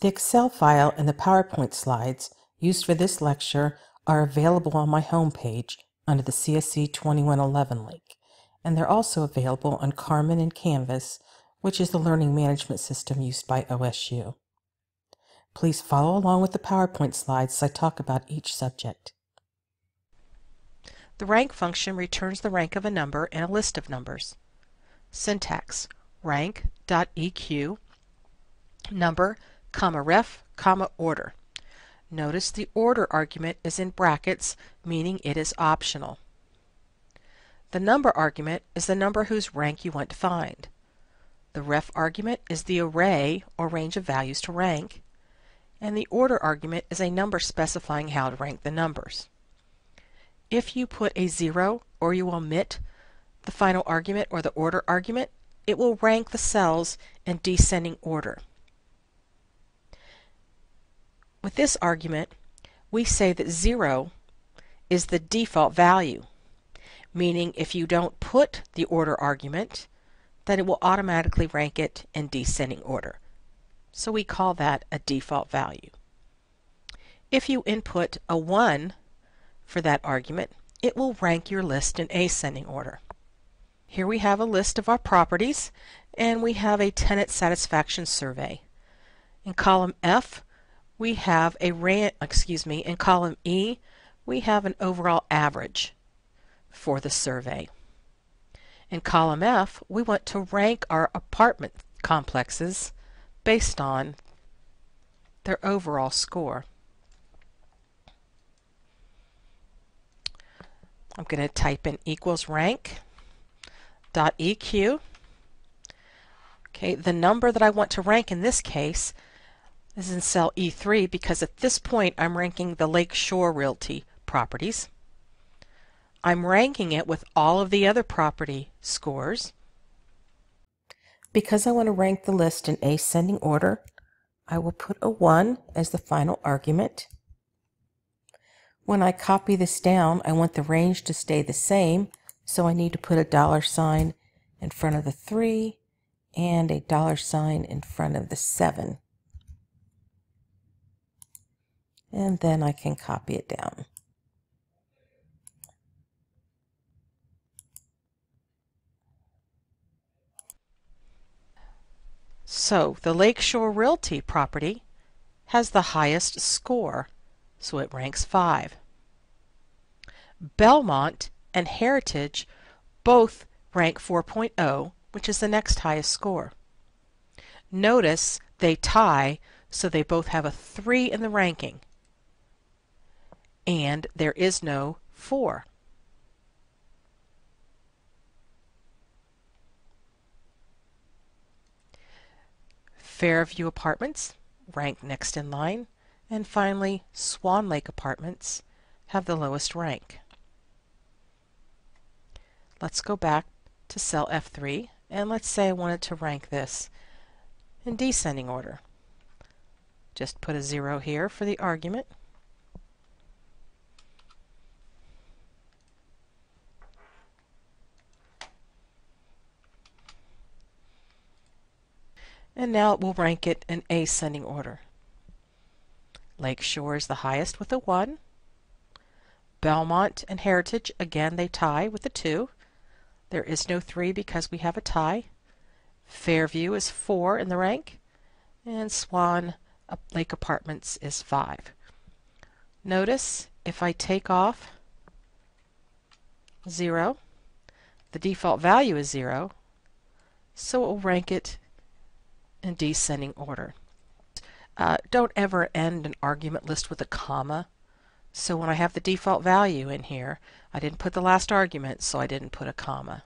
The Excel file and the PowerPoint slides used for this lecture are available on my homepage under the CSE 2111 link, and they're also available on Carmen and Canvas, which is the learning management system used by OSU. Please follow along with the PowerPoint slides as I talk about each subject. The rank function returns the rank of a number in a list of numbers. Syntax rank.eq number, comma ref, comma order. Notice the order argument is in brackets, meaning it is optional. The number argument is the number whose rank you want to find. The ref argument is the array or range of values to rank, and the order argument is a number specifying how to rank the numbers. If you put a zero or you omit the final argument or the order argument, it will rank the cells in descending order. With this argument, we say that 0 is the default value, meaning if you don't put the order argument, then it will automatically rank it in descending order. So we call that a default value. If you input a 1 for that argument, it will rank your list in ascending order. Here we have a list of our properties, and we have a tenant satisfaction survey. In column F, we have a rant, excuse me, in column E, we have an overall average for the survey. In column F, we want to rank our apartment complexes based on their overall score. I'm going to type in equals rank dot eq. Okay, the number that I want to rank in this case is in cell E3 because at this point I'm ranking the Lake Shore Realty properties. I'm ranking it with all of the other property scores. Because I want to rank the list in ascending order, I will put a 1 as the final argument. When I copy this down, I want the range to stay the same, so I need to put a dollar sign in front of the 3 and a dollar sign in front of the 7. And then I can copy it down. So the Lakeshore Realty property has the highest score, so it ranks 5. Belmont and Heritage both rank 4.0, which is the next highest score. Notice they tie, so they both have a 3 in the ranking and there is no 4. Fairview Apartments rank next in line, and finally Swan Lake Apartments have the lowest rank. Let's go back to cell F3 and let's say I wanted to rank this in descending order. Just put a 0 here for the argument. And now it will rank it in ascending order. Lakeshore is the highest with a 1. Belmont and Heritage, again, they tie with a 2. There is no 3 because we have a tie. Fairview is 4 in the rank. And Swan Lake Apartments is 5. Notice if I take off 0, the default value is 0, so it will rank it in descending order. Uh, don't ever end an argument list with a comma. So when I have the default value in here, I didn't put the last argument, so I didn't put a comma.